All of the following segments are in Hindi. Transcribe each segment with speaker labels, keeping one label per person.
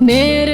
Speaker 1: Mere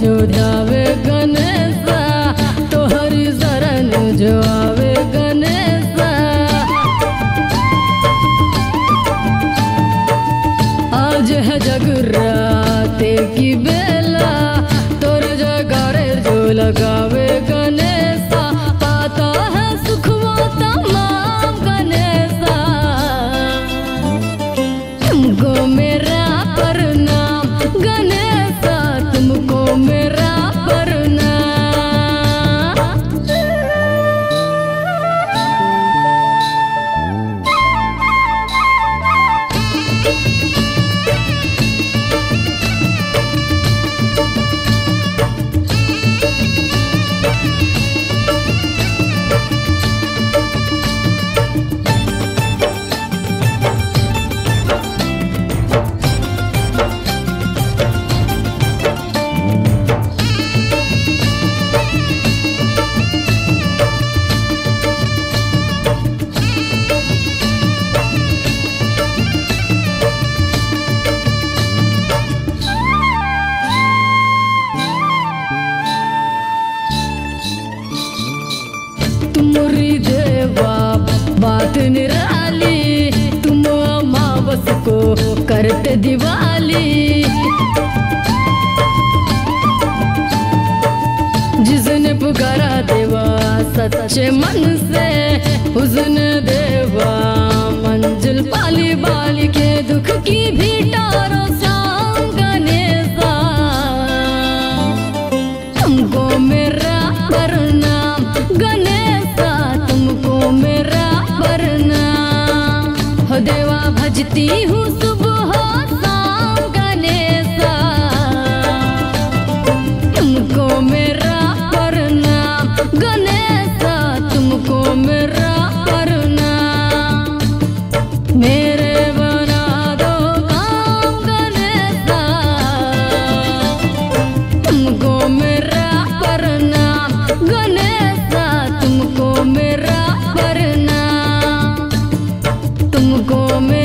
Speaker 1: जो जावे गणेशा तोहरी शरण जो आवे गणेशा। आज है की तुमरी देवा बात निराली। तुम अमावस को करते दिवाली। जिसने पुकारा देवा सच्चे मन से उसने देवा, मंजिल पाली बाली के दुख की भी टारो करती हूँ सुबह शाम गणेशा तुमको मेरा प्रणाम गणेशा, तुमको मेरा प्रणाम मेरे बना दो काम गणेशा तुमको मेरा प्रणाम गणेशा, तुमको मेरा प्रणाम तुमको मेरा